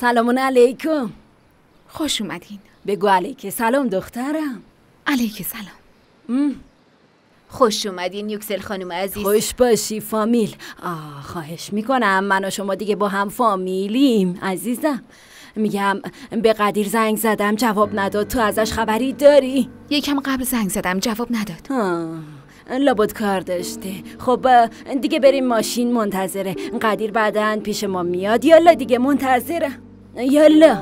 سلامون علیکم. خوش اومدین. بگو علیک سلام دخترم. علیک سلام. خوش اومدین یوکسل خانم عزیز. خوش باشی فامیل. آه خواهش می‌کنم. من و شما دیگه با هم فامیلیم عزیزم. میگم به قدیر زنگ زدم جواب نداد. تو ازش خبری داری؟ یکم قبل زنگ زدم جواب نداد. آه، لابد کار داشته. خب دیگه بریم ماشین منتظره. قدیر بعدن پیش ما میاد. یالا دیگه منتظره یالا.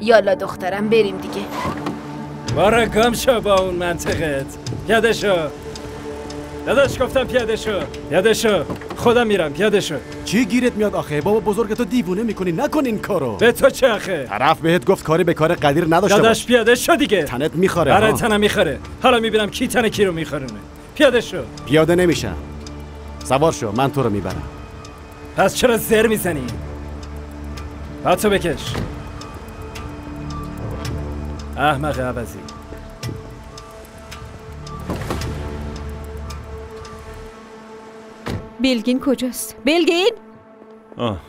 یالا دخترم بریم دیگه. بارا گم شو با اون منطقت. پیاده شو. داداش گفتم پیاده شو. پیاده شو. خودم میرم پیاده شو. چی گیرت میاد آخه؟ بابا بزرگ تو دیوونه می‌کنی. نکن این کارو. به تو چه آخه؟ طرف بهت گفت کاری به کار قدیر نداشته داداش پیاده شو دیگه. تنت می‌خوره آره. تنم می‌خوره. حالا می‌بینم کی تن کی رو میخورونه. پیاده شو. پیاده نمیشم. سوار شو من تو رو می‌برم. پس چرا زر می‌زنی پاتو بکش احمق عوضی بلگین کجاست؟ بلگین؟ آه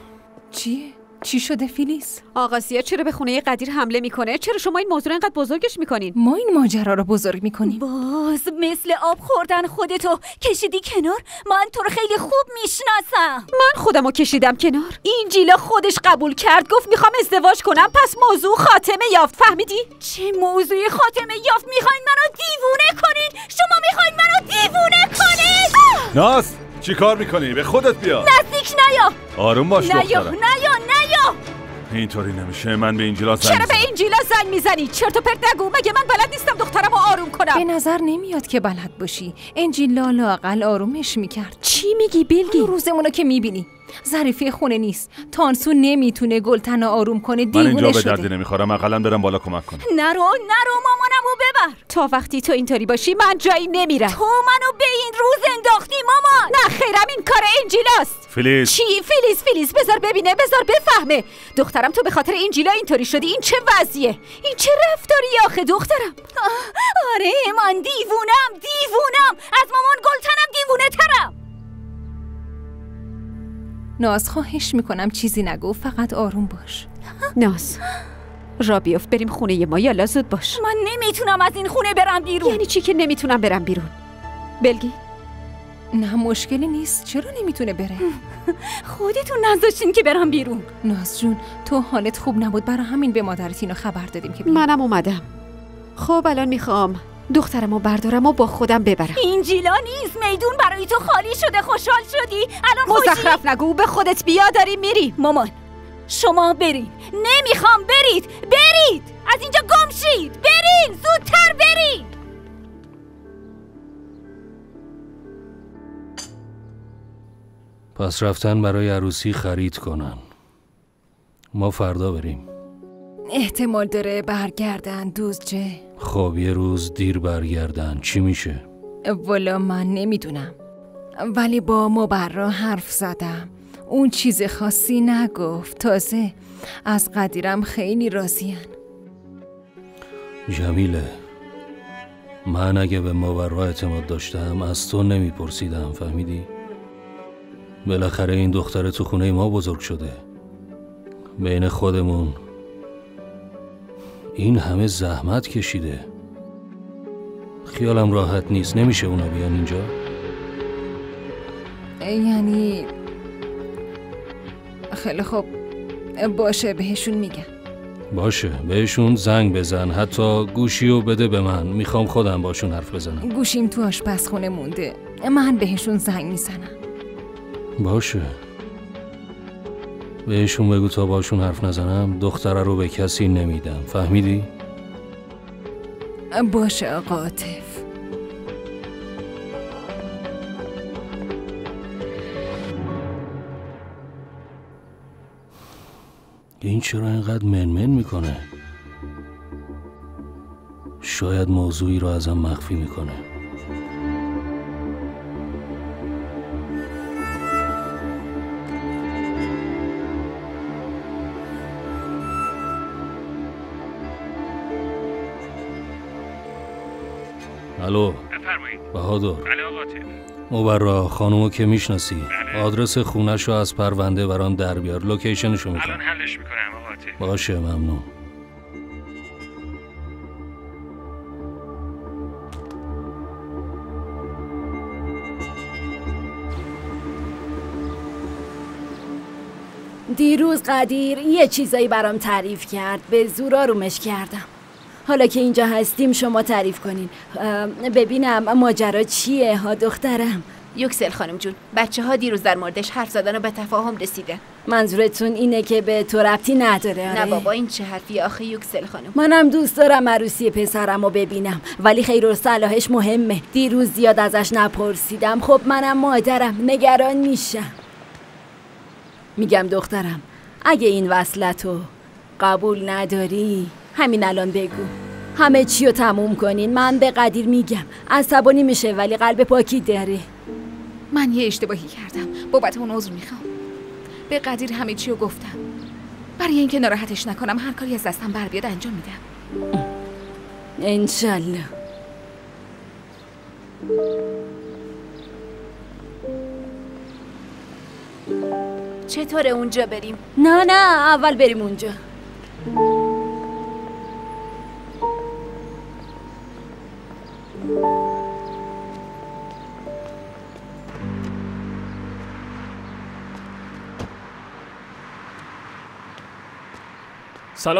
چیه؟ چی شده فیلیس؟ آقاسیا چرا به خونه قدیر حمله می‌کنه؟ چرا شما این موضوع رو اینقدر بزرگش می‌کنین؟ ما این ماجرا رو بزرگ می‌کنیم. باز مثل آب خوردن خودتو کشیدی کنار؟ من تو رو خیلی خوب می‌شناسم. من خودم رو کشیدم کنار. اینجیلا خودش قبول کرد گفت می‌خوام ازدواج کنم. پس موضوع خاتمه یافت. فهمیدی؟ چه موضوعی خاتمه یافت؟ می‌خواین منو دیوونه کنین؟ شما می‌خواین منو دیوونه کنین؟ ناز! چی کار می‌کنی؟ به خودت بیا. نزدیک نیا. آروم باش نیا دخترم نیا نیا. اینطوری نمیشه. من به اینجیلا زنگ چرا به. اینجیلا زنگ می‌زنی؟ چرت و پرت نگو. مگه من بلد نیستم دخترم رو آروم به کنم نظر نمیاد که بلد باشی. انجیلا لاقل آرومش می‌کرد. چی میگی بلگین روزمونو که می‌بینی. ظریفی خونه نیست. تانسو نمی‌تونه گلتن آروم کنه. من اینجا دیوونه به دردی نمی‌خورم. اقلا برم بالا کمک کنم. نرو نرو مامانمو ببر. تا وقتی تو اینطوری باشی من جایی نمیرم. تو منو به این روز انداختی مامان. نه خیرم این کار انجیلاست. فلیس چی؟ فیلیس فیلیس بذار ببینه بذار بفهمه. دخترم تو به خاطر اینجیلا اینطوری شدی این چه وضعیه؟ این چه رفتاری آخه دخترم؟ آه، آره من دیوونم دیوونم. از مامان گلتنم دیوونه ترم ناز خواهش می‌کنم چیزی نگو فقط آروم باش. ناز. را بیفت بریم خونه ما یالا زود باش. من نمی‌تونم از این خونه برم بیرون. یعنی چی که نمی‌تونم برم بیرون؟ بلگی؟ نه مشکلی نیست. چرا نمی‌تونه بره؟ خودتون نذاشتین که برم بیرون. ناز جون تو حالت خوب نبود. برای همین به مادرت اینو خبر دادیم که بیاد. منم اومدم. خب الان می‌خوام. دخترمو بردارم و با خودم ببرم. اینجیلا نیست. میدون برای تو خالی شده. خوشحال شدی. الان خوشی؟ مزخرف نگو. به خودت بیا داری میری. مامان شما برین نمی‌خوام. برید. برید. از اینجا گم شید. برین زودتر برین پس رفتن برای عروسی خرید کنن. ما فردا بریم. احتمال داره برگردن دوزجه خب یه روز دیر برگردن. چی میشه؟ والا من نمی‌دونم. ولی با مبرا حرف زدم. اون چیز خاصی نگفت. تازه از قدیرم خیلی راضیان. جمیله من اگه به ماورا اعتماد داشتم از تو نمیپرسیدم فهمیدی؟ بالاخره این دختر تو خونه ما بزرگ شده. بین خودمون این همه زحمت کشیده. خیالم راحت نیست. نمیشه اونا بیان اینجا؟ یعنی خیلی خوب. باشه بهشون میگم. باشه بهشون زنگ بزن. حتی گوشی و بده به من. می‌خوام خودم باشون حرف بزنم. گوشیم تو آشپزخونه مونده. من بهشون زنگ می‌زنم. باشه. بهشون بگو تا باشون حرف نزنم دختره رو به کسی نمیدم فهمیدی؟ باشه آقا عاطف این چرا اینقدر منمن می‌کنه؟ شاید موضوعی رو ازم مخفی می‌کنه الو. بفرمایید. بهادر. بله مبرا خانومو که می‌شناسی. آدرس خونش رو از پرونده برام در بیار. لوکیشنشو می‌کنم الان حلش می‌کنم آقا. باشه ممنون. دیروز قدیر یه چیزایی برام تعریف کرد. به زور آرومش کردم. حالا که اینجا هستیم شما تعریف کنین. ببینم ماجرا چیه ها دخترم؟ یوکسل خانم جون بچه ها دیروز در موردش حرف زدن و به تفاهم رسیدن منظورتون اینه که به تو ربطی نداره؟ نه آره؟ بابا این چه حرفی آخه یوکسل خانم. منم دوست دارم عروسی پسرم رو ببینم ولی خیر و صلاحش مهمه. دیروز زیاد ازش نپرسیدم. خب منم مادرم نگران میشم. میگم دخترم اگه این وصلت رو قبول نداری؟ همین الان بگو. همه چی رو تموم کنین. من به قدیر میگم. عصبانی میشه ولی قلب پاکی داره من یه اشتباهی کردم. بابت اون عذر می‌خوام. به قدیر همه چی رو گفتم. برای اینکه ناراحتش نکنم هر کاری از دستم بر بیاد انجام میدم. انشالله. چطوره اونجا بریم؟ نه نه اول بریم اونجا. سلام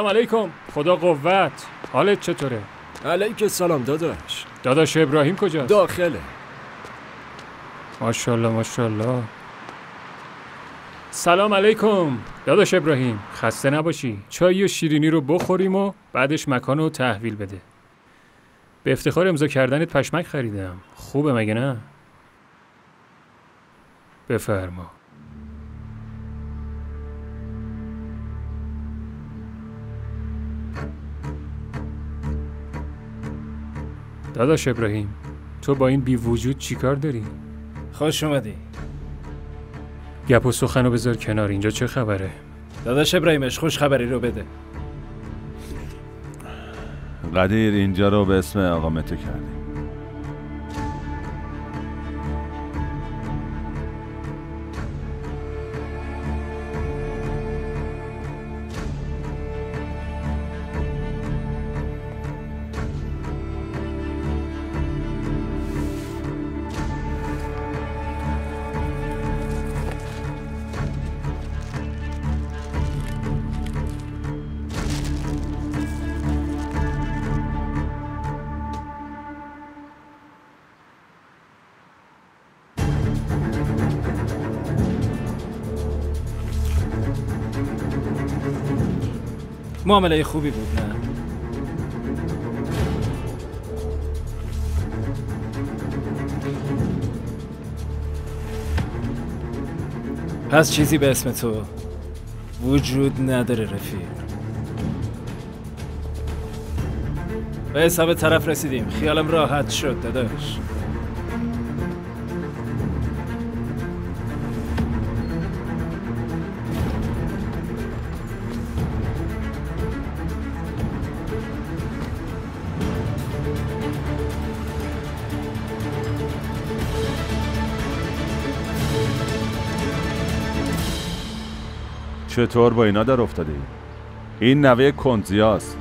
علیکم. خدا قوت. حالت چطوره؟ علیک سلام داداش. داداش ابراهیم کجاست؟ داخله. ماشاءالله ماشاءالله. سلام علیکم. داداش ابراهیم خسته نباشی. چای و شیرینی رو بخوریم و بعدش مکان رو تحویل بده. به افتخار امضا کردنت پشمک خریدم. خوبه مگه نه؟ بفرما. داداش ابراهیم تو با این بی وجود چیکار داری؟ خوش اومدی. گپ و سخن رو بذار کنار اینجا چه خبره؟ داداش ابراهیمش خوش خبری رو بده. قدیر اینجا رو به اسم آقا مته کردیم. معامله خوبی بود نه. پس چیزی به اسم تو وجود نداره رفیق. به حساب طرف رسیدیم. خیالم راحت شد داداش. چطور با اینا در افتاده این نوه کنزیاست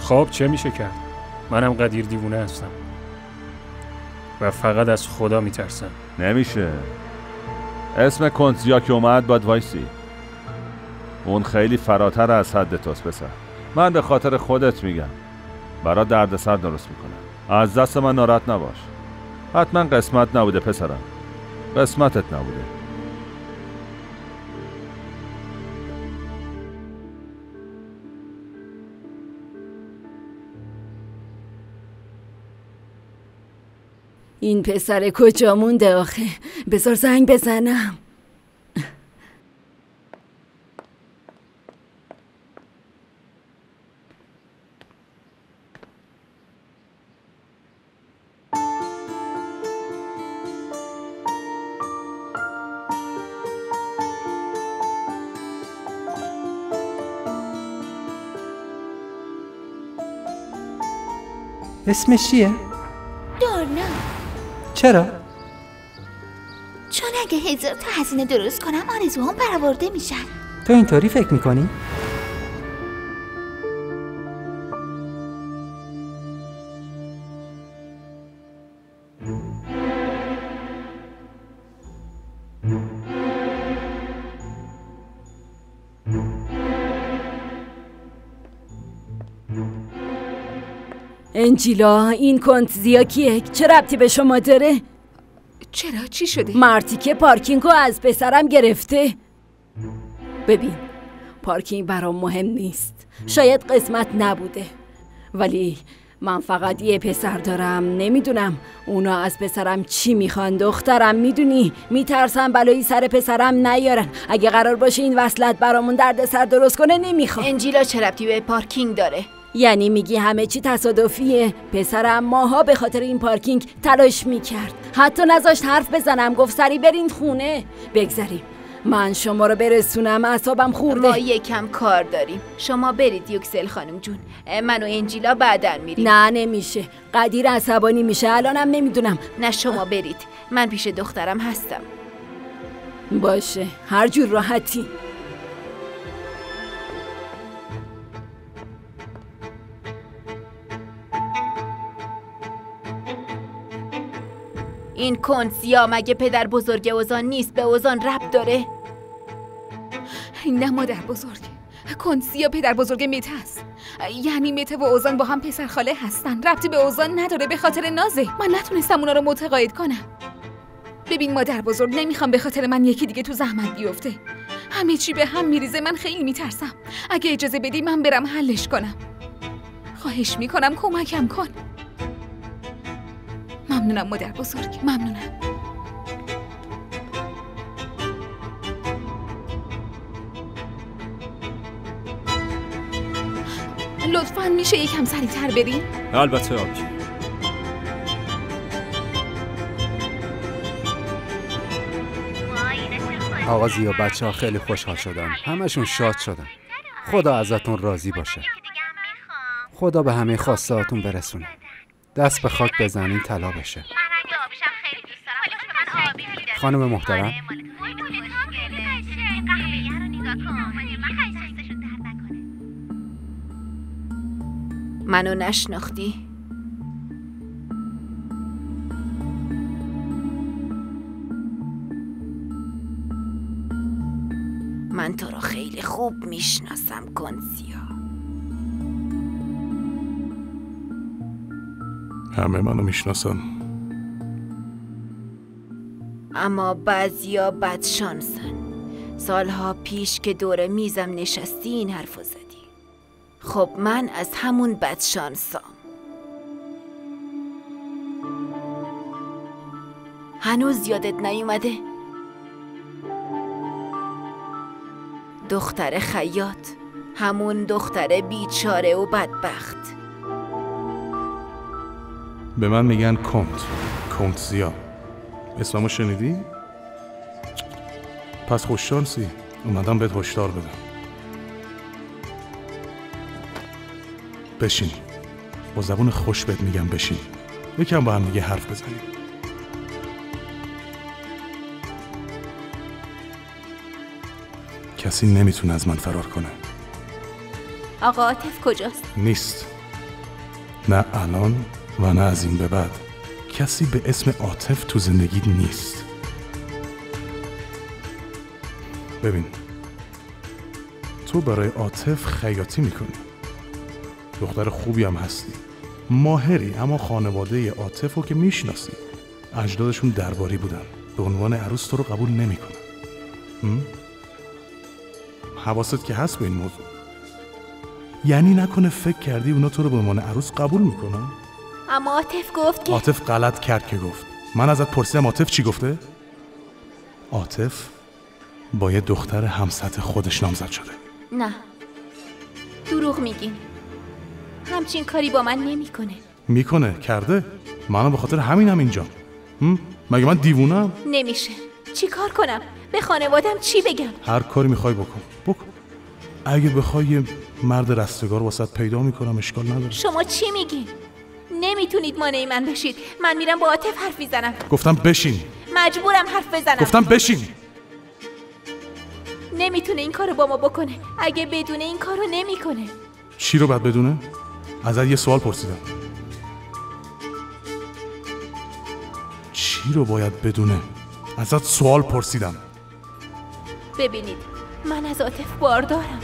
خب چه میشه کرد؟ منم قدیر دیوونه هستم. و فقط از خدا میترسم. نمیشه. اسم کنزیا که اومد باید وایسی. اون خیلی فراتر از حد توست پسر. من به خاطر خودت میگم. برا دردسر درست می‌کنم. از دست من ناراحت نباش. حتما قسمت نبوده پسرم. قسمتت نبوده. این پسر کجا مونده آخه بذار زنگ بزنم اسمش چیه؟ چرا؟ چون اگه هزار تا هزینه درست کنم آرزوهام برآورده میشن تو اینطوری فکر می‌کنی؟ انجیلا این کنتزیا کیه چه ربطی به شما داره؟ چرا؟ چی شده؟ مرتی که پارکینگو از پسرم گرفته. ببین پارکینگ برام مهم نیست. شاید قسمت نبوده. ولی من فقط یه پسر دارم. نمی‌دونم اونا از پسرم چی می‌خوان. دخترم می‌دونی میترسم بلایی سر پسرم نیارن. اگه قرار باشه این وصلت برامون دردسر درست کنه نمی‌خوام. انجیلا چه ربطی به پارکینگ داره؟ یعنی میگی همه چی تصادفیه؟ پسرم ماها به خاطر این پارکینگ تلاش می‌کرد. حتی نذاشت حرف بزنم گفت سری برین خونه. بگذریم. من شما رو برسونم اعصابم خورده. ما یکم کار داریم. شما برید یوکسل خانم جون. من و انجیلا بعدا میریم. نه نمیشه. قدیر عصبانی میشه. الانم نمی‌دونم. نه شما برید. من پیش دخترم هستم. باشه. هر جور راحتی. این کنسیا مگه پدر بزرگ اوزان نیست؟ به اوزان رب داره. نه مادر بزرگ. کنسیا پدر بزرگ میته است. یعنی میته و اوزان با هم پسر خاله هستن. ربطی به اوزان نداره به خاطر نازه. من نتونستم اونا رو متقاعد کنم. ببین مادر بزرگ نمی‌خوام به خاطر من یکی دیگه تو زحمت بیفته. همه چی به هم میریزه من خیلی میترسم. اگه اجازه بدی من برم حلش کنم. خواهش می‌کنم کمکم کن. ممنونم مادر بزرگ ممنونم. لطفا میشه یکم سریعتر بریم؟ البته آبجی آقا زیا بچه ها خیلی خوشحال شدن. همشون شاد شدن. خدا ازتون راضی باشه. خدا به همه خواستهاتون برسونه. دست به خاک بزنین طلا بشه. خانم محترم منو نشناختی؟ من تو رو خیلی خوب می‌شناسم کنسیا. همه منو می‌شناسن. اما بعضیا بدشانسن. سالها پیش که دور میزم نشستی این حرفو زدی. خب من از همون بدشانسام. هنوز یادت نیومده؟ دختر خیاط. همون دختر بیچاره و بدبخت. به من میگن کنت کنت زیا اسممو شنیدی؟ پس خوششانسی اومدم بهت هشدار بدم. بشین. با زبون خوش بهت میگم بشین. یکم با هم دیگه حرف بزنیم. کسی نمی‌تونه از من فرار کنه. آقا عاطف کجاست؟ نیست. نه الان و نه از این به بعد کسی به اسم عاطف تو زندگی نیست. ببین تو برای عاطف خیاطی می‌کنی. دختر خوبی هم هستی. ماهری اما خانواده عاطف رو که می‌شناسی. اجدادشون درباری بودن. به عنوان عروس تو رو قبول نمی‌کنن. حواست که هست به این موضوع. یعنی نکنه فکر کردی اونا تو رو به عنوان عروس قبول می‌کنن؟ اما عاطف گفت که عاطف غلط کرد که گفت. من ازت پرسیدم عاطف چی گفته؟ عاطف با یه دختر همسط خودش نامزد شده. نه. دروغ میگین همچین کاری با من نمی‌کنه. می‌کنه کرده. منم به خاطر همینم اینجا. مگه من دیوونم؟ نمیشه. چی کار کنم؟ به خانوادم چی بگم؟ هر کاری می‌خوای بکن. بکن. اگه بخوای یه مرد رستگار واسط پیدا می‌کنم اشکال نداره. شما چی میگین نمی‌تونید مانع من بشید. من میرم با عاطف حرف می‌زنم. گفتم بشین. مجبورم حرف بزنم. گفتم بشین. نمی‌تونه این کارو با ما بکنه. اگه بدون این کارو نمی‌کنه. چی رو باید بدونه؟ ازت یه سوال پرسیدم. چی رو باید بدونه؟ ازت سوال پرسیدم. ببینید من از عاطف باردارم.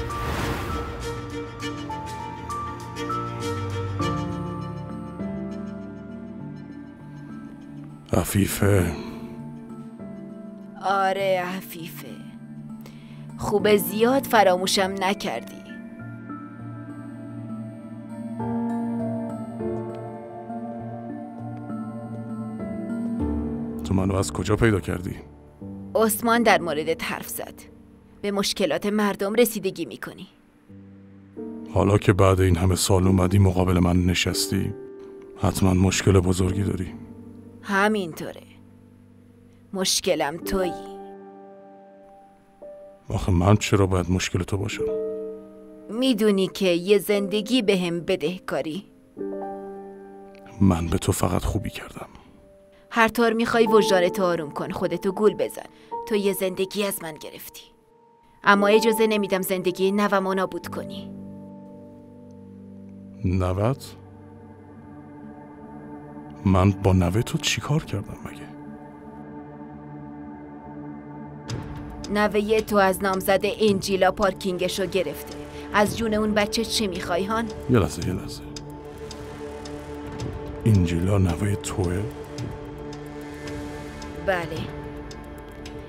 عفیفه. آره عفیفه. خوب زیاد فراموشم نکردی. تو منو از کجا پیدا کردی؟ عثمان در موردت حرف زد. به مشکلات مردم رسیدگی می‌کنی. حالا که بعد این همه سال اومدی مقابل من نشستی حتما مشکل بزرگی داری. همینطوره. مشکلم تویی. آخه من چرا باید مشکل تو باشم؟ می‌دونی که یه زندگی به هم بدهکاری. من به تو فقط خوبی کردم. هر طور می‌خوای وجدانتو آروم کن خودتو گول بزن. تو یه زندگی از من گرفتی. اما اجازه نمیدم زندگی نومو نابود کنی. نوت؟ من با نوه تو چیکار کردم مگه؟ نوه تو از نامزد انجیلا پارکینگشو گرفته از جون اون بچه چی می‌خوای هان؟ یه لحظه یه لحظه اینجیلا نوه توه؟ بله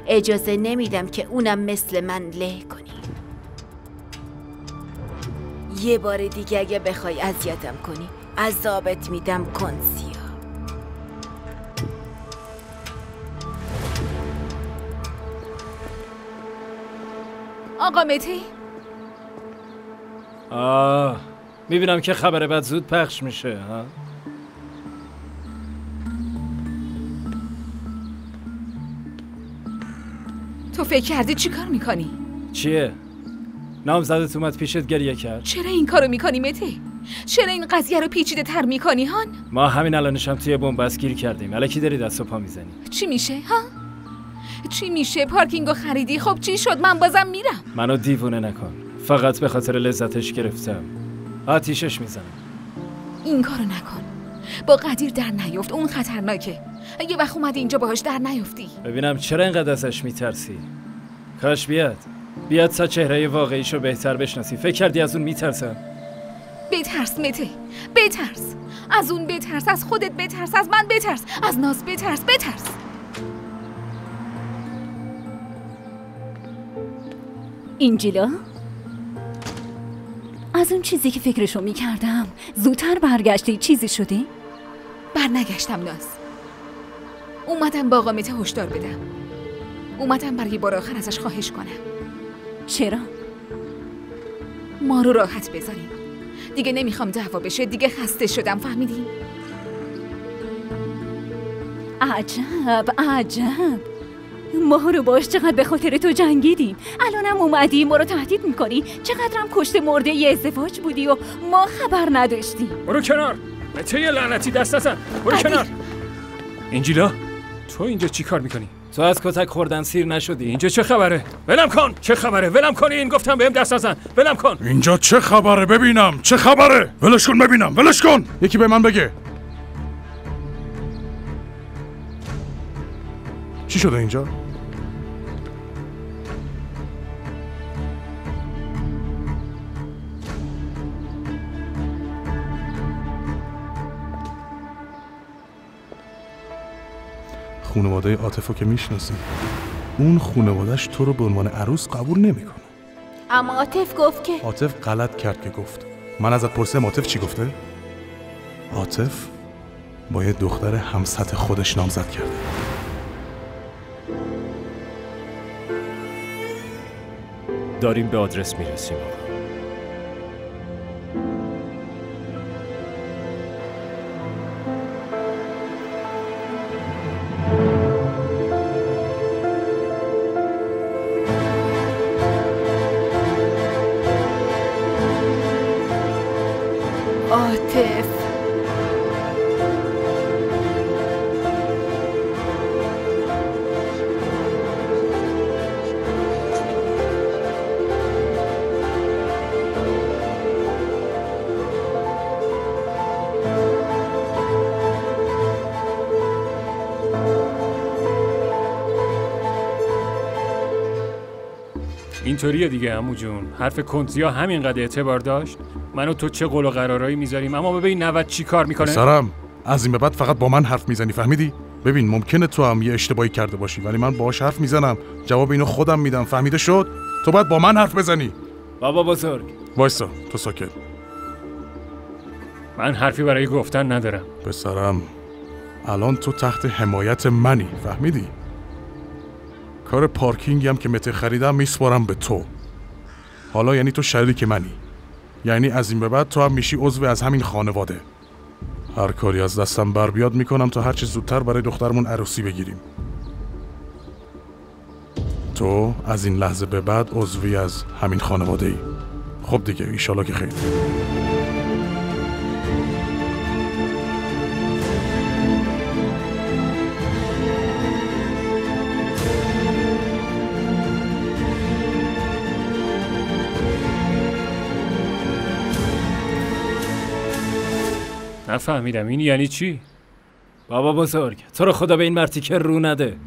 اجازه نمیدم که اونم مثل من له کنی یه بار دیگه اگه بخوای اذیتم کنی عذابت میدم کنسیا آقا متی آه می‌بینم که خبر بد زود پخش میشه ها تو فکر کردی چی کار می‌کنی؟ چیه؟ نامزدت اومد پیشت گریه کرد چرا این کارو می‌کنی متی؟ چرا این قضیه رو پیچیده تر می‌کنی هان؟ ما همین الانشم توی بنبست گیر کردیم الکی داری دست و پا می‌زنی چی میشه ها؟ چی میشه؟ پارکینگو خریدی؟ خب چی شد؟ من بازم میرم. منو دیوونه نکن. فقط به خاطر لذتش گرفتم. آتیشش می‌زنم. این کارو نکن. با قدیر در نیفت اون خطرناکه. یه وقت اومدی اینجا باهاش در نیفتی ببینم چرا اینقدر ازش میترسی. کاش بیاد. بیاد تا چهره واقعیشو بهتر بشناسی. فکر کردی از اون میترسم؟ بترس مته. بترس. از اون بترس. از خودت بترس. از من بترس. از ناز بترس. بترس. اینجیلا از اون چیزی که فکرشو می‌کردم زودتر برگشتی چیزی شدی؟ برنگشتم ناز اومدم با آقا هشدار بدم اومدم برای بار آخر ازش خواهش کنم چرا؟ ما رو راحت بذاریم دیگه نمی‌خوام دعوا بشه دیگه خسته شدم فهمیدی؟ عجب عجب ما رو باش چقدر به خاطر تو جنگیدیم. الانم اومدی ما رو تهدید می‌کنی. چقدرم کشته مرده یه ازدواج بودی و ما خبر نداشتیم. برو کنار. مته یه لعنتی دست نزن. برو کنار. اینجیلا تو اینجا چی کار می‌کنی؟ تو از کتک خوردن سیر نشدی. اینجا چه خبره؟ ولم کن. چه خبره؟ ولم کن این گفتم بهم دست نزن. ولم کن. اینجا چه خبره؟ ببینم. چه خبره؟ ولش کن ببینم. ولش کن. یکی به من بگه. چی شده اینجا؟ خانواده عاطفو که می‌شناسی اون خانوادهش تو رو به عنوان عروس قبول نمی‌کنه. اما عاطف گفت که عاطف غلط کرد که گفت. من ازت پرسیدم عاطف چی گفته؟ عاطف با یه دختر همسط خودش نامزد کرده. داریم به آدرس می‌رسیم آقا. اینطوریه دیگه عمو جون؟ حرف کنتزیا همینقدر اعتبار داشت؟ منو تو چه قول و قرارایی می‌ذاریم؟ اما ببین 90 چی کار می‌کنه؟ سرم از این به بعد فقط با من حرف می‌زنی فهمیدی؟ ببین ممکنه تو هم یه اشتباهی کرده باشی ولی من باهاش حرف می‌زنم. جواب اینو خودم میدم فهمیده شد؟ تو باید با من حرف بزنی. بابا بزرگ. وایسا تو ساکت. من حرفی برای گفتن ندارم. پسرم الان تو تحت حمایت منی فهمیدی؟ کار پارکینگی هم که مته خریدم میسپارم به تو. حالا یعنی تو شریک منی. یعنی از این به بعد تو هم میشی عضو از همین خانواده. هر کاری از دستم بر بیاد می‌کنم تا هرچه زودتر برای دخترمون عروسی بگیریم. تو از این لحظه به بعد عضوی از همین خانواده ای خب دیگه ایشالا که خیر. نفهمیدم. این یعنی چی؟ بابا بزرگ تو رو خدا به این مرتیکه رو نده.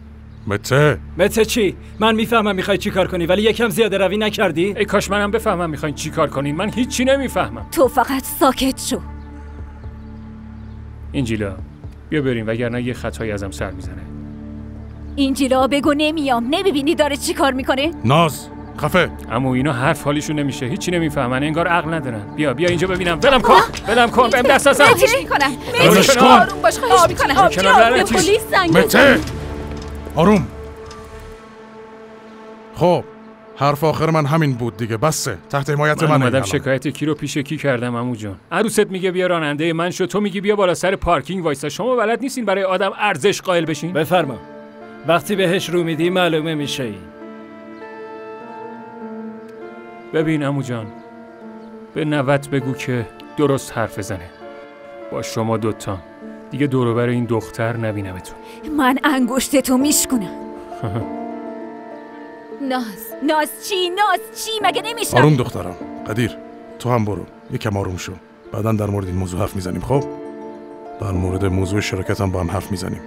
مته مته چی؟ من می‌فهمم می‌خوای چی کار کنی ولی یکم زیاده روی نکردی؟ ای کاش منم بفهمم می‌خواین چی کار کنین. من هیچی نمی‌فهمم. تو فقط ساکت شو. اینجیلا بیا بریم وگرنه یه خطایی ازم سر می‌زنه. اینجیلا بگو نمیام. نمی‌بینی داره چی کار می‌کنه؟ ناز. خفه. اما اینا حرف حالیشون نمیشه. هیچی نمی‌فهمن. انگار عقل ندارن. بیا بیا اینجا ببینم. ولم کن. ولم کن. بهم دست ازم خواهش می‌کنم. ولش کن. آروم باش. خواهش می‌کنم. لعنتیش. پلیس زنگ بزن. آروم. خب حرف آخر من همین بود دیگه. بسه. تحت حمایت من من اومدم شکایت کی رو پیش کی کردم عمو جون عروست میگه بیا راننده من شو. تو میگی بیا بالا سر پارکینگ وایسا. شما بلد نیستین برای آدم ارزش قائل بشین؟ بفرما. وقتی بهش رو میدی معلومه میشه ببین عمو جان به نوت بگو که درست حرف بزنه. با شما دوتا. دیگه دوروبر این دختر نبینمتون من انگشت تو میشکنم ناز ناز چی؟ ناز چی؟ مگه نمیشه؟ آروم دخترم قدیر تو هم برو. یکم آروم شو. بعدا در مورد این موضوع حرف می‌زنیم خب؟ در مورد موضوع شراکت هم با هم حرف می‌زنیم.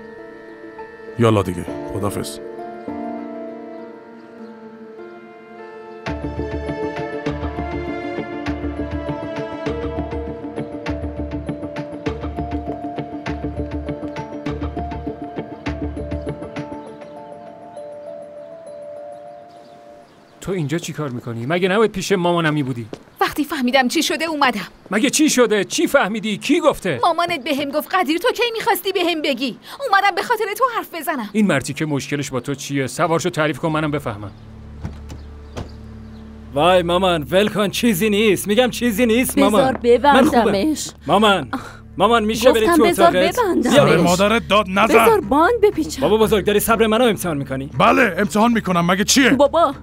یالا دیگه. خدافز اینجا چی کار می‌کنی؟ مگه نباید پیش مامانم می بودی؟ وقتی فهمیدم چی شده اومدم مگه چی شده؟ چی فهمیدی؟ کی گفته؟ مامانت بهم گفت قدیر تو کی می‌خواستی بهم بگی اومدم به خاطر تو حرف بزنم این مرتی که مشکلش با تو چیه؟ سوارشو تعریف کن منم بفهمم وای مامان ول کن چیزی نیست میگم چیزی نیست مامان بذار. ببندمش مامان مامان میشه گفتم تو بذار اتاقت. بیا بریم. مادرت داد بذار نزن باند بپیچم. بابا بزرگ داری صبر منو امتحان می‌کنی؟ بله امتحان می‌کنم مگه چیه؟ بابا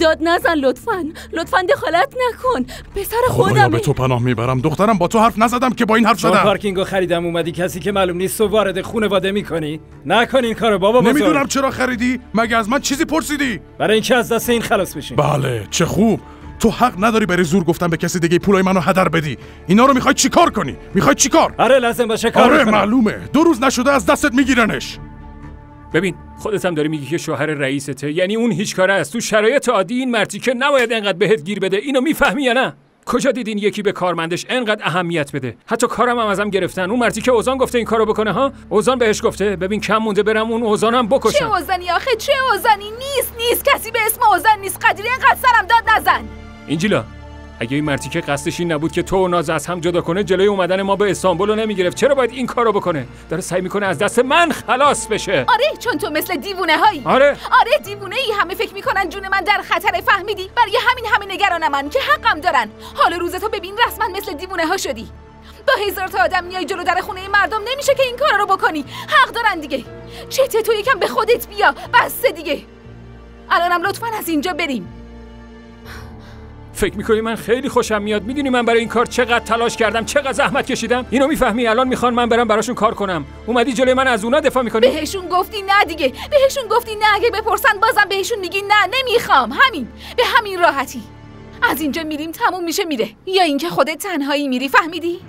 داد نزن لطفا. لطفا دخالت نکن. پسر خودمه. به تو پناه می‌برم. دخترم با تو حرف نزدم که با این حرف زدم. پارکینگو خریدم اومدی کسی که معلوم نیست تو وارد خونواده می‌کنی. نکن این کارو بابا بزرگ. نمی‌دونم چرا خریدی. مگه از من چیزی پرسیدی؟ برای اینکه از دست این خلاص بشین بله چه خوب. تو حق نداری بری زور گفتن به کسی دیگه پولای منو هدر بدی. اینا رو می‌خوای چیکار کنی؟ می‌خوای چیکار آره لازم باشه کار آره. معلومه. دو روز نشده از دستت میگیرنش. ببین خودت هم داری میگی که شوهر رئیسته. یعنی اون هیچ کاره است تو شرایط عادی این مرتی که نباید انقدر بهت گیر بده اینو می‌فهمی یا نه؟ کجا دیدین یکی به کارمندش انقدر اهمیت بده؟ حتی کارم هم ازم گرفتن. اون مرتی که اوزان گفته این کارو بکنه ها؟ اوزان بهش گفته ببین کم مونده برم اون اوزانم چه بکشم. اوزانی آخه؟ چه اوزانی؟ نیست نیست. کسی به اسم اوزان نیست. قدیر اینقدر سرم داد نزن. اینجیلا اگه این مرتی که قصدش این نبود که تو و ناز از هم جدا کنه جلوی اومدن ما به استانبول رو نمی‌گرفت. چرا باید این کارو بکنه؟ داره سعی می‌کنه از دست من خلاص بشه. آره چون تو مثل دیوونه هایی آره. آره دیوونه ای همه فکر می‌کنن جون من در خطر فهمیدی؟ برای همین همه نگران من که حقم دارن. حال روز تو ببین رسما مثل دیوونه ها شدی. با هزار تا آدم میای جلو در خونه مردم نمیشه که این کار رو بکنی. حق دارن دیگه. چته تو یکم به خودت بیا. بس دیگه. الانم لطفا از اینجا بریم. فکر می‌کنی من خیلی خوشم میاد؟ می‌دونی من برای این کار چقدر تلاش کردم چقدر زحمت کشیدم؟ اینو می‌فهمی؟ الان می‌خوان من برم براشون کار کنم. اومدی جلوی من از اونا دفاع می‌کنی؟ بهشون گفتی نه دیگه. بهشون گفتی نه. اگه بپرسن بازم بهشون میگی نه. نمی‌خوام. همین. به همین راحتی. از اینجا میریم تموم میشه میره. یا اینکه خودت تنهایی میری فهمیدی؟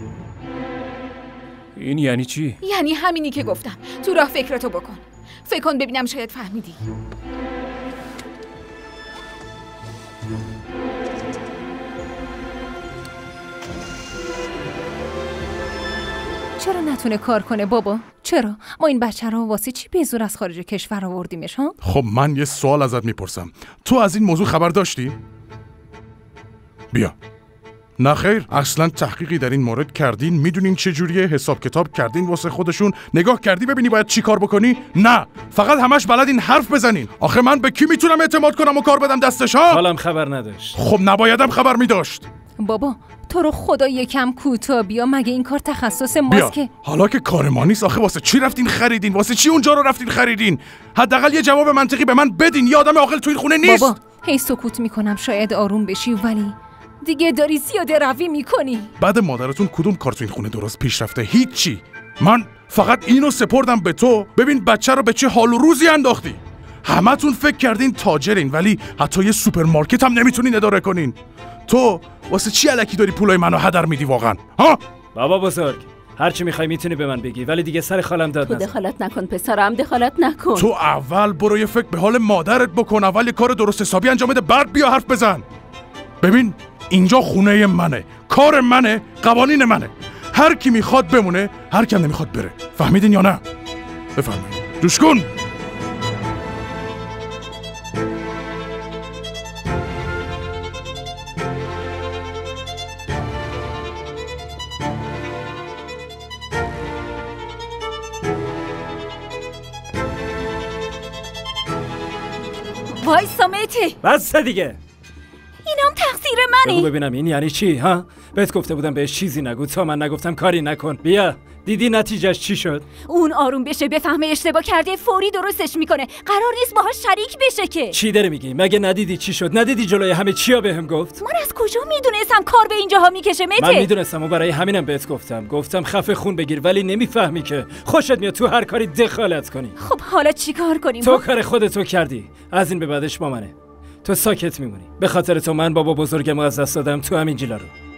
این یعنی چی؟ یعنی همینی که گفتم. تو راه فکرتو بکن. فکر کن ببینم شاید فهمیدی. چرا نتونه کار کنه بابا؟ چرا؟ ما این بچه رو واسه چی به زور از خارج کشور آوردیمش ها؟ خب من یه سوال ازت می‌پرسم. تو از این موضوع خبر داشتی؟ بیا. نه خیر اصلا تحقیقی در این مورد کردین می‌دونین چه جوریه حساب کتاب کردین واسه خودشون. نگاه کردی ببینی باید چی کار بکنی؟ نه. فقط همش بلدین حرف بزنین. آخه من به کی می‌تونم اعتماد کنم و کار بدم دستش ها؟ حالم خبر نداشت. خب نبایدم خبر میداشت. بابا تو رو خدا یکم کوتاه بیا مگه این کار تخصص ماست که؟ حالا که کار ما نیست آخه واسه چی رفتین خریدین؟ واسه چی اونجا رو رفتین خریدین؟ حداقل یه جواب منطقی به من بدین یه آدم عاقل تو این خونه نیست. بابا هی سکوت می‌کنم شاید آروم بشی ولی دیگه داری زیاده روی می‌کنی. بعد مادرتون کدوم کار تو این خونه درست پیش رفته؟ هیچی. من فقط اینو سپردم به تو. ببین بچه رو به چه حال و روزی انداختی. همتون فکر کردین تاجرین ولی حتی یه سوپرمارکت هم نمی‌تونین اداره کنین. تو واسه چی علکی داری پولای منو هدر میدی واقعا؟ ها؟ بابا بزرگ هر چی می‌خوای می‌تونی به من بگی ولی دیگه سر خالم داد تو نزن. دخالت نکن پسرم دخالت نکن. تو اول برو یه فکر به حال مادرت بکن اول یه کار درست حسابی انجام بده بعد بیا حرف بزن. ببین اینجا خونه منه کار منه قوانین منه. هر کی می‌خواد بمونه هر کی هم نمی‌خواد بره. فهمیدین یا نه؟ بفرمایید. دوش کن. وایسا مهتی بس دیگه. اینم تقصیر بگو منه ببینم این یعنی چی ها؟ بهت گفته بودم بهش چیزی نگو تا من نگفتم کاری نکن. بیا دیدی نتیجهش چی شد؟ اون آروم بشه بفهمه اشتباه کرده فوری درستش می‌کنه. قرار نیست باهاش شریک بشه که. چی داری میگی؟ مگه ندیدی چی شد؟ ندیدی جلوی همه چیا بهم گفت؟ من از کجا می‌دونستم کار به اینجاها می‌کشه من مته می‌دونستم و برای همینم بهت گفتم. گفتم خفه خون بگیر ولی نمی‌فهمی که. خوشت میاد تو هر کاری دخالت کنی. خب حالا چیکار کنیم؟ تو کار خودتو کردی. از این به بعدش با منه. تو ساکت میمونی. به خاطر تو من بابا بزرگم از دست دادم تو همین جیلا رو.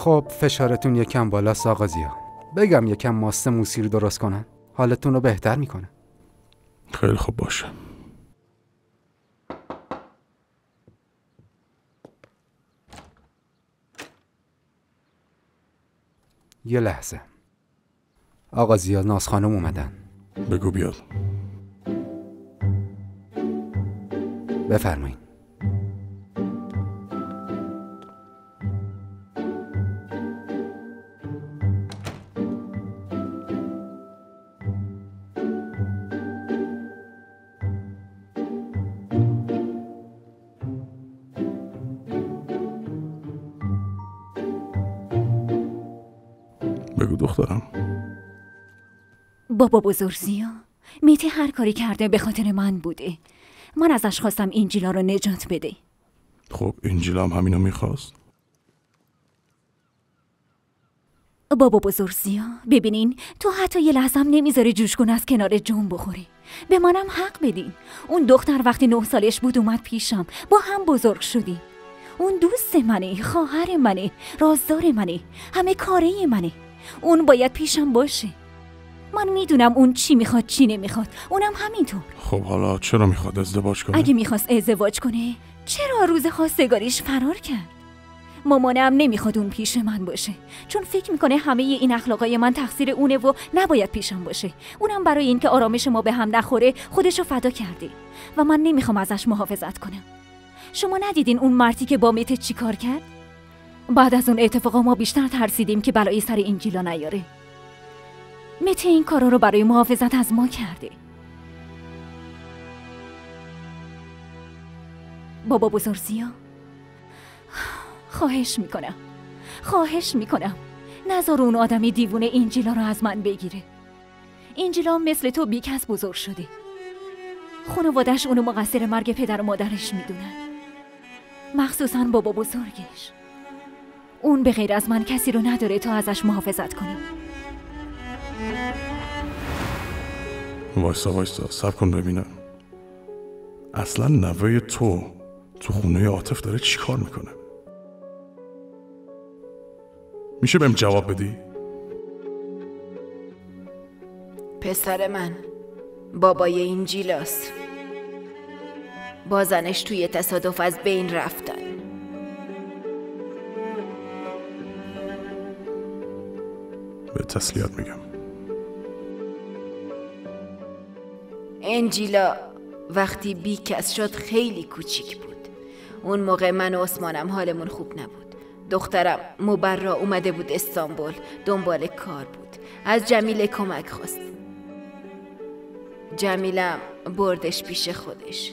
خب فشارتون یکم بالاست آقا زیا بگم یکم ماست موسی رو درست کنن. حالتون رو بهتر می‌کنه. خیلی خوب باشه. یه لحظه. آقا زیا ناز خانم اومدن. بگو بیاد. بفرمایین دخترم بابا بزرگزیا میتی هر کاری کرده به خاطر من بوده. من ازش خواستم اینجیلا رو نجات بده. خب انجیل هم همینو می‌خواست. بابا بزرگزیا ببینین تو حتی یه لحظه هم نمی‌ذاری جوشکن از کنار جون بخوری. به منم حق بدین. اون دختر وقتی نه سالش بود اومد پیشم. با هم بزرگ شدیم. اون دوست منه خواهر منه رازدار منه همه کاره منه. اون باید پیشم باشه. من می‌دونم اون چی می‌خواد چی نمی‌خواد. اونم همینطور. خب حالا چرا می‌خواد ازدواج کنه؟ اگه می‌خواست ازدواج کنه چرا روز خواستگاریش فرار کرد؟ مامانم نمی‌خواد اون پیش من باشه. چون فکر می‌کنه همه این اخلاقای من تقصیر اونه و نباید پیشم باشه. اونم برای اینکه آرامش ما به هم نخوره خودشو فدا کرده. و من نمی‌خوام ازش محافظت کنم. شما ندیدین اون مرتی که با میته چی کار کرد؟ بعد از اون اتفاقا ما بیشتر ترسیدیم که بلایی سر اینجیلا نیاره. مته این کارا رو برای محافظت از ما کرده. بابا بزرگزیا خواهش می‌کنم. خواهش می‌کنم. نذار اون آدمی دیوونه اینجیلا رو از من بگیره. اینجیلا مثل تو بیکس بزرگ شده. خانوادش اونو مقصر مرگ پدر و مادرش می‌دونن. مخصوصا بابا بزرگش. اون به غیر از من کسی رو نداره تا ازش محافظت کنیم وایسا وایسا. سب کن ببینم. اصلا نوه تو تو خونه عاطف داره چی کار می‌کنه؟ میشه بهم جواب بدی؟ پسر من بابای این جیلاس. با زنش توی تصادف از بین رفتن. به تسلیت میگم. انجیلا وقتی بیکس شد خیلی کوچیک بود. اون موقع من و عثمانم حالمون خوب نبود. دخترم مبرا اومده بود استانبول دنبال کار بود. از جمیله کمک خواست. جمیلم بردش پیش خودش.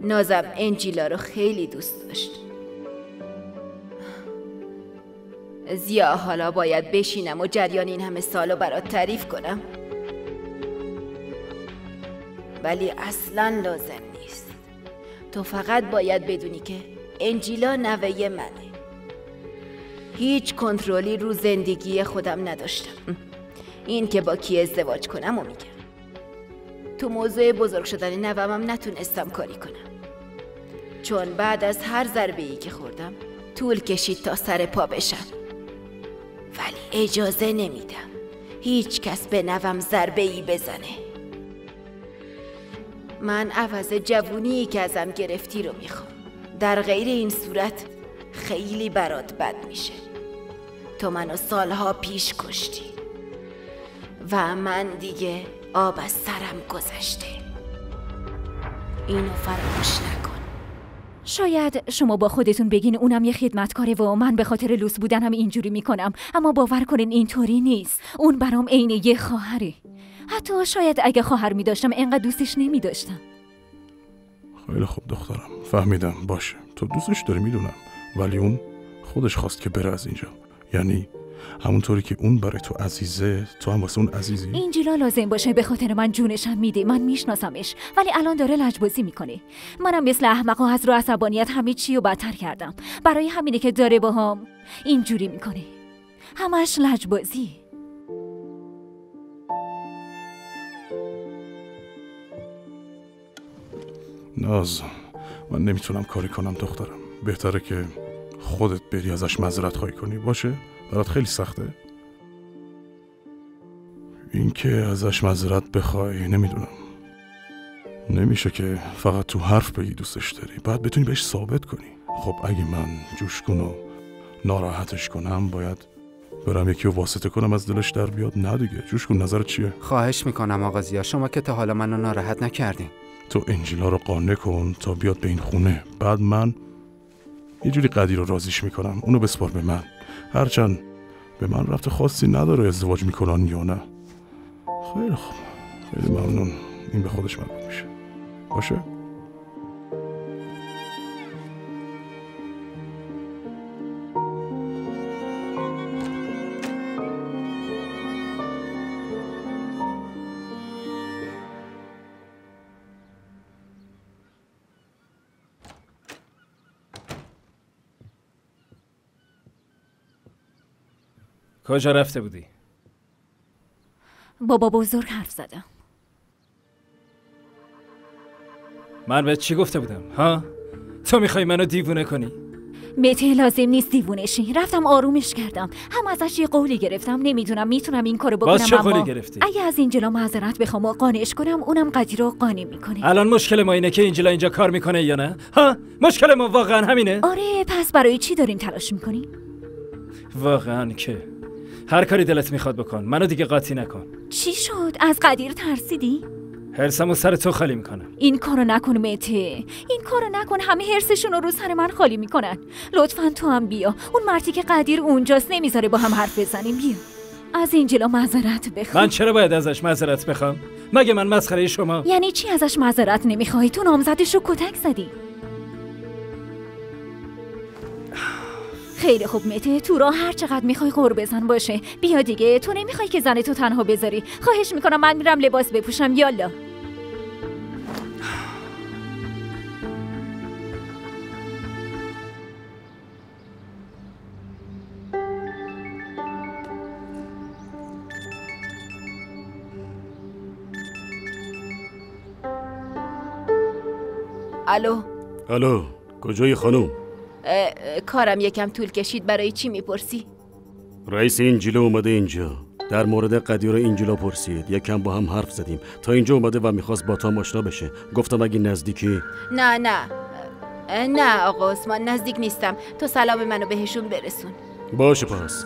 نازم انجیلا رو خیلی دوست داشت. زیا حالا باید بشینم و جریان این همه سالو برات تعریف کنم. ولی اصلا لازم نیست. تو فقط باید بدونی که انجیلا نوه منه. هیچ کنترلی رو زندگی خودم نداشتم. این که با کی ازدواج کنم و میگم. تو موضوع بزرگ شدن نوامم نتونستم کاری کنم. چون بعد از هر ضربه ای که خوردم طول کشید تا سر پا بشم. ولی اجازه نمیدم. هیچ کس به نوم ضربه ای بزنه. من عوض جوونی که ازم گرفتی رو می‌خوام. در غیر این صورت خیلی برات بد میشه. تو منو سالها پیش کشتی و من دیگه آب از سرم گذشته. اینو فراموش نکن. شاید شما با خودتون بگین اونم یه خدمتکاره و من به خاطر لوس بودنم اینجوری می‌کنم اما باور کنین اینطوری نیست. اون برام عین یه خواهره. حتی شاید اگه خواهر میداشتم انقدر دوستش نمیداشتم. خیلی خوب دخترم. فهمیدم. باشه. تو دوستش داری می‌دونم. ولی اون خودش خواست که بره از اینجا. یعنی همونطوری که اون برای تو عزیزه تو هم واسه اون عزیزی؟ اینجلا لازم باشه به خاطر من جونشم میده من میشناسمش ولی الان داره لجبازی می‌کنه. منم مثل احمقا از رو عصبانیت همه چی رو بدتر کردم. برای همینه که داره باهام اینجوری می‌کنه. همش لجبازی. ناز من نمی‌تونم کاری کنم دخترم. بهتره که خودت بری ازش معذرت خواهی کنی باشه؟ برات خیلی سخته. اینکه ازش معذرت بخوای نمی‌دونم. نمیشه که فقط تو حرف بگی دوستش داری. بعد بتونی بهش ثابت کنی. خب اگه من جوشکون و ناراحتش کنم باید برم یکی رو واسطه کنم از دلش در بیاد. نه دیگه. جوشکون نظر چیه؟ خواهش می‌کنم آقا زیا. شما که تا حالا منو ناراحت نکردین. تو انجیلا رو قانع کن تا بیاد به این خونه. بعد من یه جوری قدیر رو رازیش می‌کنم. اونو بسپار به من. هرچند به من رفت خاصی نداره ازدواج می‌کنن یا نه. خیلی خوب. خیلی ممنون. این به خودش مربوط میشه. باشه؟ کجا رفته بودی؟ بابا بزرگ حرف زدم من به چی گفته بودم ها؟ تو می‌خوای منو دیوونه کنی؟ مته لازم نیست دیوونشی رفتم آرومش کردم هم ازش یه قولی گرفتم نمی‌دونم می‌تونم این کارو بکنم باز چه قولی گرفتی؟ اگه از اینجلا معذرت بخوام و قانعش کنم اونم قدیر رو قانع می‌کنه الان مشکل ما اینه که اینجلا اینجا کار می‌کنه یا نه؟ ها؟ مشکل ما واقعا همینه؟ آره پس برای چی داریم تلاش می‌کنیم؟ واقعا که هر کاری دلت می‌خواد بکن. منو دیگه قاطی نکن. چی شد؟ از قدیر ترسیدی؟ حرسمو سر تو خالی می‌کنم. این کارو نکن مته این کارو نکن. همه حرسشون رو رو سر من خالی می‌کنن. لطفا تو هم بیا. اون مرتی که قدیر اونجاست نمی‌ذاره با هم حرف بزنیم. بیا. از اینجلا معذرت بخوام. من چرا باید ازش معذرت بخوام؟ مگه من مسخره شما؟ یعنی چی ازش معذرت نمی‌خوای؟ تو نامزدش رو کتک زدی. خیلی خوب میته تو را هر چقدر می‌خوای غور بزن باشه. بیا دیگه. تو نمی‌خوای که زن تو تنها بذاری. خواهش می‌کنم من میرم لباس بپوشم. یالا. الو. الو کجای خانم؟ کارم یکم طول کشید برای چی می‌پرسی؟ رئیس اینجیلا اومده اینجا. در مورد قدیر اینجیلا پرسید. یکم با هم حرف زدیم. تا اینجا اومده و می‌خواست با تام آشنا بشه. گفتم اگه نزدیکی؟ نه نه. نه آقا عثمان نزدیک نیستم. تو سلام منو بهشون برسون. باشه پس.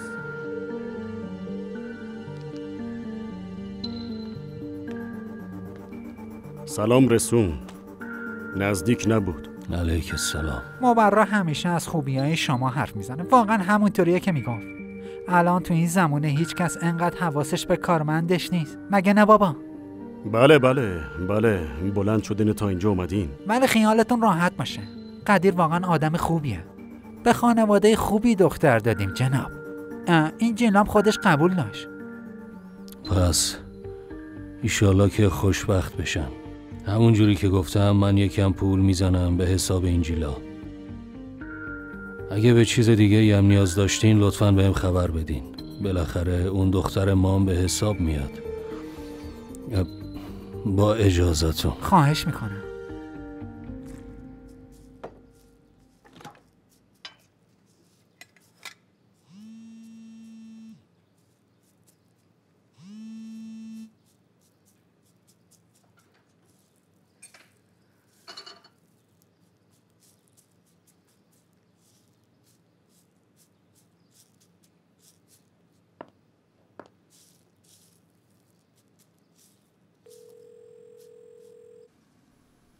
سلام رسون نزدیک نبود. علیک السلام. مبرا همیشه از خوبی های شما حرف می‌زنه. واقعا همونطوریه که می‌گفت. الان تو این زمونه هیچ کس انقدر حواسش به کارمندش نیست. مگه نه بابا؟ بله بله بله. بلند شدین تا اینجا اومدین. ولی خیالتون راحت باشه. قدیر واقعا آدم خوبیه. به خانواده خوبی دختر دادیم جناب. این جناب خودش قبول داشت. پس ایشالله که خوشبخت بشم همون جوری که گفتم من یکم پول می‌زنم به حساب اینجیلا اگه به چیز دیگه هم نیاز داشتین لطفا بهم خبر بدین. بالاخره اون دختر مام به حساب میاد. با اجازتون. خواهش می‌کنم.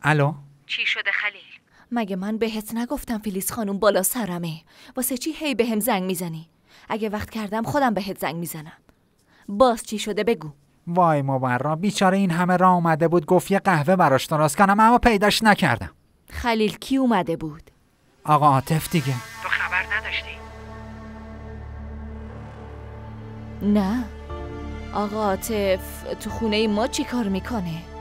الو چی شده خلیل؟ مگه من بهت نگفتم فیلیس خانم بالا سرمه واسه چی هی بهم زنگ می‌زنی؟ اگه وقت کردم خودم بهت زنگ می‌زنم باز چی شده بگو وای مبرا بیچاره این همه راه اومده بود گفت یه قهوه براش درست کنم اما پیداش نکردم خلیل کی اومده بود؟ آقا عاطف دیگه تو خبر نداشتی؟ نه آقا عاطف تو خونه ما چی کار می‌کنه؟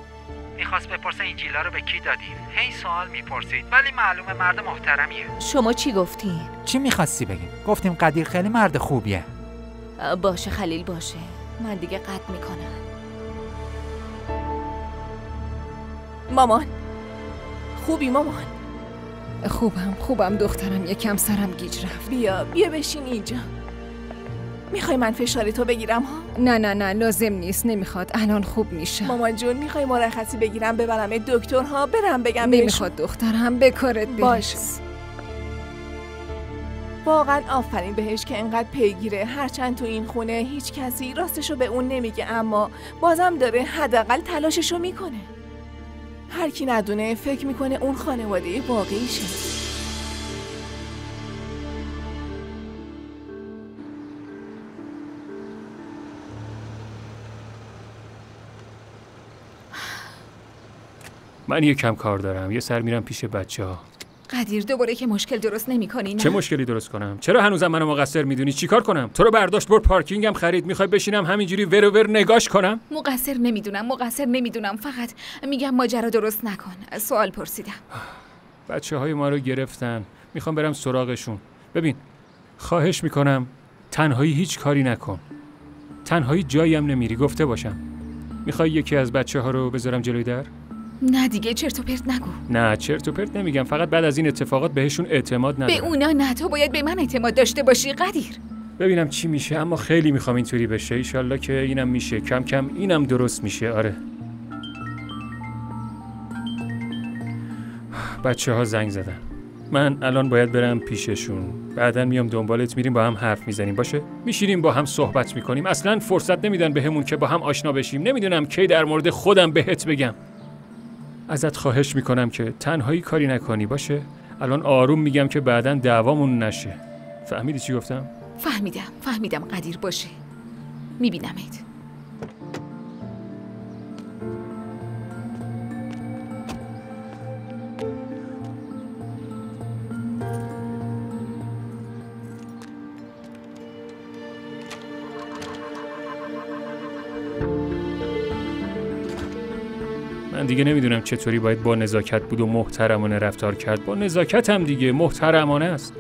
می‌خواست بپرسه اینجیلا رو به کی دادین هی سوال می‌پرسید. ولی معلومه مرد محترمیه. شما چی گفتین؟ چی می‌خواستی بگیم؟ گفتیم قدیر خیلی مرد خوبیه. باشه خلیل باشه. من دیگه قطع می‌کنم. مامان. خوبی مامان؟ خوبم خوبم دخترم. یکم سرم گیج رفت. بیا بیا بشین اینجا. می‌خوای من فشار تو بگیرم ها؟ نه نه نه لازم نیست نمی‌خواد الان خوب میشه مامان جون می‌خوای مرخصی بگیرم ببرم دکتر ها برم بگم. نمی‌خواد دخترم به کارت باشه. برس واقعا آفرین بهش که انقدر پیگیره هرچند تو این خونه هیچ کسی راستشو به اون نمیگه اما بازم داره حداقل تلاششو می‌کنه هر کی ندونه فکر می‌کنه اون خانواده واقعیشه من یه کم کار دارم. یه سر میرم پیش بچه ها قدیر دوباره که مشکل درست نمی‌کنی نه؟ چه مشکلی درست کنم؟ چرا هنوزم منو مقصر می‌دونی؟ چیکار کنم؟ تو رو برداشت بر پارکینگم خرید. می‌خوای بشینم همینجوری ور ور نگاش کنم؟ مقصر نمی‌دونم مقصر نمی‌دونم. فقط میگم ماجرا درست نکن. سوال پرسیدم. بچه های ما رو گرفتن. می‌خوام برم سراغشون. ببین خواهش می‌کنم تنهایی هیچ کاری نکن. تنهایی جایی هم نمیری. گفته باشم. می‌خوای یکی از بچه ها رو بذارم جلوی در؟ نه دیگه چرت و پرت نگو. نه چرت و پرت نمیگم فقط بعد از این اتفاقات بهشون اعتماد به ندارم. اونا نه تو باید به من اعتماد داشته باشی قدیر. ببینم چی میشه اما خیلی می‌خوام اینطوری بشه. ایشالله که اینم میشه کم کم اینم درست میشه آره. بچه ها زنگ زدن. من الان باید برم پیششون. بعدا میام دنبالت میریم با هم حرف می‌زنیم. باشه؟ میشینیم با هم صحبت می‌کنیم. اصلا فرصت نمیدن بهمون که با هم آشنا بشیم. نمی‌دونم کی در مورد خودم بهت بگم. ازت خواهش می‌کنم که تنهایی کاری نکنی باشه؟ الان آروم میگم که بعدا دعوامون نشه. فهمیدی چی گفتم؟ فهمیدم فهمیدم قدیر باشه. میبینمت. دیگه نمی‌دونم چطوری باید با نزاکت بود و محترمانه رفتار کرد با نزاکت هم دیگه محترمانه است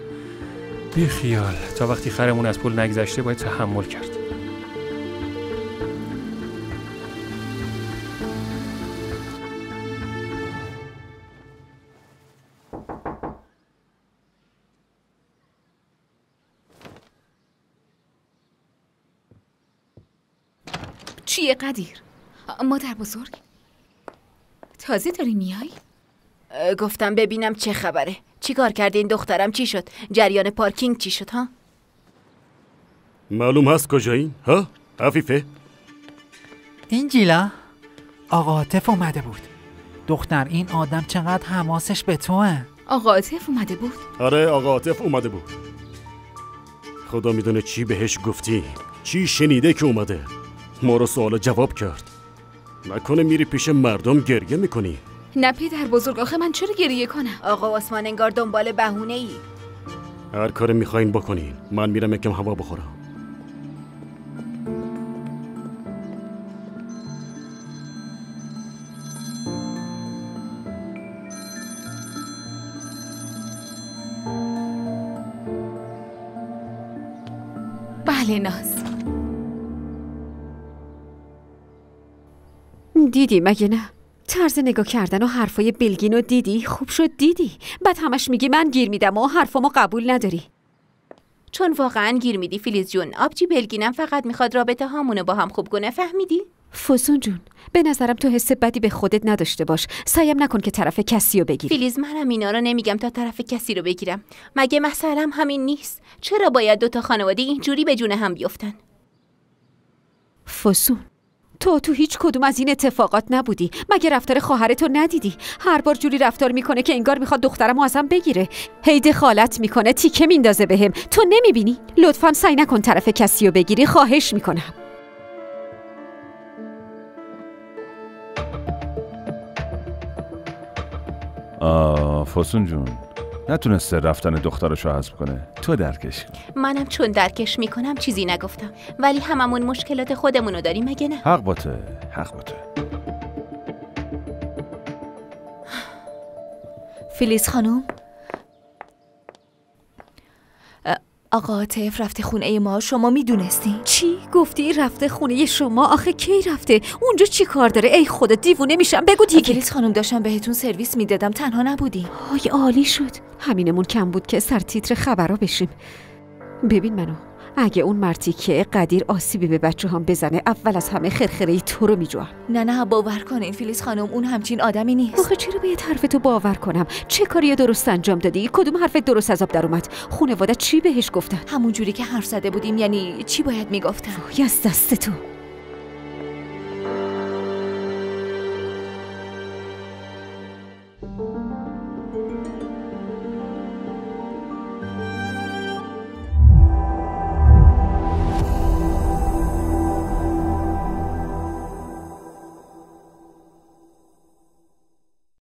بی خیال، تا وقتی خرمون از پول نگذشته باید تحمل کرد چیه قدیر؟ مادر بزرگ؟ تازه داری میای؟ گفتم ببینم چه خبره. چیکار کردین دخترم؟ چی شد؟ جریان پارکینگ چی شد ها؟ معلوم هست کجایین ها؟ عفیفه. اینجیلا آقا عاطف اومده بود. دختر این آدم چقدر حماسش به توه. آقا عاطف اومده بود؟ آره آقا عاطف اومده بود. خدا می‌دونه چی بهش گفتی. چی شنیده که اومده. ما رو سوال جواب کرد. نکنه میری پیش مردم گریه می‌کنی. نه پدر بزرگ آخه من چرا گریه کنم؟ آقا عثمان انگار دنبال بهونه ای هر کار می‌خواین بکنین. من میرم یکم هوا بخورم. بله ناز. دیدی مگه نه؟ طرز نگاه کردن و حرفای بلگین رو دیدی. خوب شد دیدی. بعد همش میگی من گیر میدم و حرفامو قبول نداری. چون واقعا گیر میدی فیلیز جون. آبجی بلگینم فقط می‌خواد رابطه هامونو با هم خوب کنه فهمیدی؟ فسون جون به نظرم تو حس بدی به خودت نداشته باش. سعیم نکن که طرف کسی رو بگیری. فیلیز منم اینا رو نمیگم تا طرف کسی رو بگیرم. مگه مثلا همین نیست؟ چرا باید دوتا خانواده اینجوری به جون هم بیفتن؟ فسون تو تو هیچ کدوم از این اتفاقات نبودی. مگه رفتار خواهرتو ندیدی؟ هر بار جوری رفتار می‌کنه که انگار می‌خواد دخترمو ازم بگیره. هی دخالت می‌کنه تیکه میندازه بهم. تو نمی‌بینی؟ لطفا سعی نکن طرف کسی رو بگیری. خواهش می‌کنم. آه فسون جون. نتونسته رفتن دخترشو حذف کنه. تو درکش کن. منم چون درکش می‌کنم چیزی نگفتم. ولی هممون مشکلات خودمونو داریم مگه نه؟ حق باته حق باته فیلیس خانم؟ آقا عاطف رفته خونه ما شما می‌دونستی؟ چی؟ گفتی رفته خونه شما؟ آخه کی رفته؟ اونجا چی کار داره؟ ای خدا دیوونه میشم. بگو دیگه. فیلیس خانم داشتم بهتون سرویس می‌دادم تنها نبودی. آی عالی شد. همینمون کم بود که سر تیتر خبرها بشیم. ببین منو. اگه اون مرتی که قدیر آسیبی به بچه هم بزنه اول از همه خرخره تو رو میجوام. نه نه باور کنین فیلیس خانم اون همچین آدمی نیست. آخه چرا باید حرف تو باور کنم؟ چه کاری درست انجام دادی؟ کدوم حرف درست از آب در اومد؟ خانواده چی بهش گفتن؟ همون جوری که حرف زده بودیم یعنی چی باید می‌گفتن؟ از دست تو.